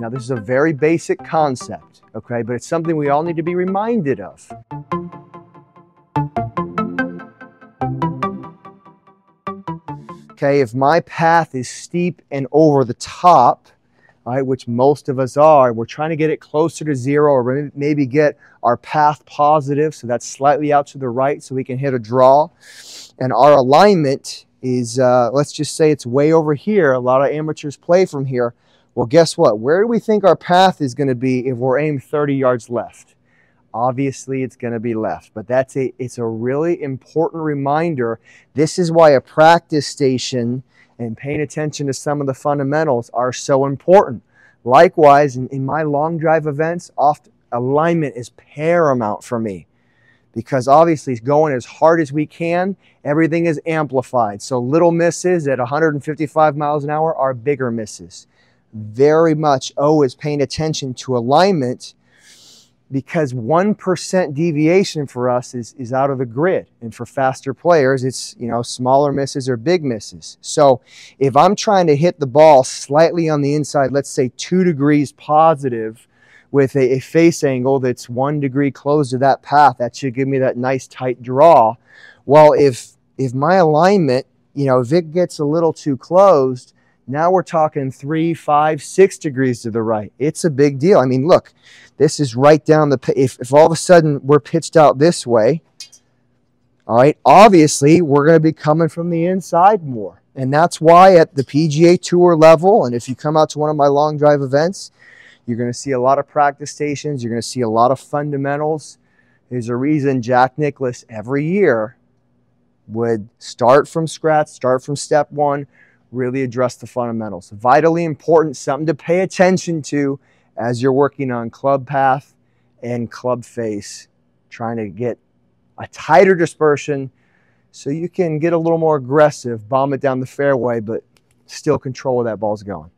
Now, this is a very basic concept, okay, but it's something we all need to be reminded of. Okay, if my path is steep and over the top, right, which most of us are, we're trying to get it closer to zero or maybe get our path positive, so that's slightly out to the right so we can hit a draw. And our alignment is, uh, let's just say it's way over here. A lot of amateurs play from here. Well, guess what? Where do we think our path is going to be if we're aimed 30 yards left? Obviously, it's going to be left, but that's a, it's a really important reminder. This is why a practice station and paying attention to some of the fundamentals are so important. Likewise, in, in my long drive events, alignment is paramount for me because obviously it's going as hard as we can, everything is amplified. So little misses at 155 miles an hour are bigger misses. Very much always paying attention to alignment because 1% deviation for us is, is out of the grid. And for faster players, it's, you know, smaller misses or big misses. So if I'm trying to hit the ball slightly on the inside, let's say two degrees positive with a, a face angle that's one degree close to that path, that should give me that nice tight draw. Well, if, if my alignment, you know, if it gets a little too closed, now we're talking three, five, six degrees to the right. It's a big deal. I mean, look, this is right down the, if, if all of a sudden we're pitched out this way, all right, obviously we're going to be coming from the inside more. And that's why at the PGA Tour level, and if you come out to one of my long drive events, you're going to see a lot of practice stations. You're going to see a lot of fundamentals. There's a reason Jack Nicklaus every year would start from scratch, start from step one, really address the fundamentals. Vitally important, something to pay attention to as you're working on club path and club face, trying to get a tighter dispersion so you can get a little more aggressive, bomb it down the fairway, but still control where that ball's going.